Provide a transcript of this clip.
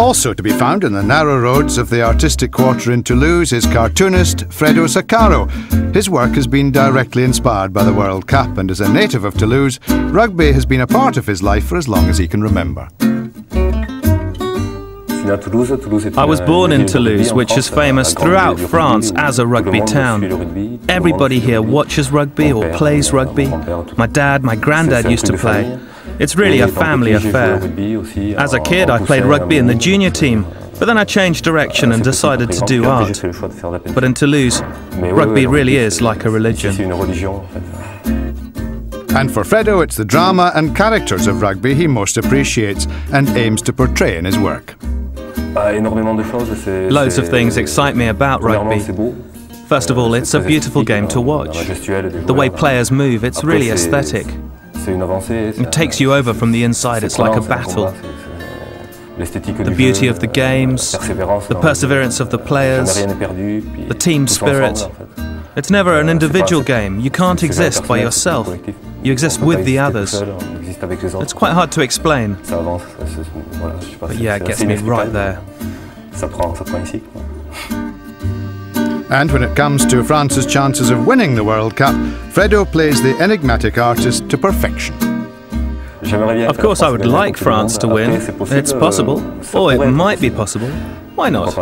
Also to be found in the narrow roads of the artistic quarter in Toulouse is cartoonist Freddo Sacaro. His work has been directly inspired by the World Cup, and as a native of Toulouse, rugby has been a part of his life for as long as he can remember. I was born in Toulouse, which is famous throughout France as a rugby town. Everybody here watches rugby or plays rugby. My dad, my granddad used to play. It's really a family affair. As a kid, I played rugby in the junior team, but then I changed direction and decided to do art. But in Toulouse, rugby really is like a religion. And for Freddo, it's the drama and characters of rugby he most appreciates and aims to portray in his work. Loads of things excite me about rugby. First of all, it's a beautiful game to watch. The way players move, it's really aesthetic. It takes you over from the inside, it's like a battle. The beauty of the games, the perseverance of the players, the team spirit. It's never an individual game. You can't exist by yourself. You exist with the others. It's quite hard to explain. But yeah, it gets me right there. And when it comes to France's chances of winning the World Cup, Freddo plays the enigmatic artist to perfection. Of course, I would like France to win. It's possible, or it might be possible. Why not?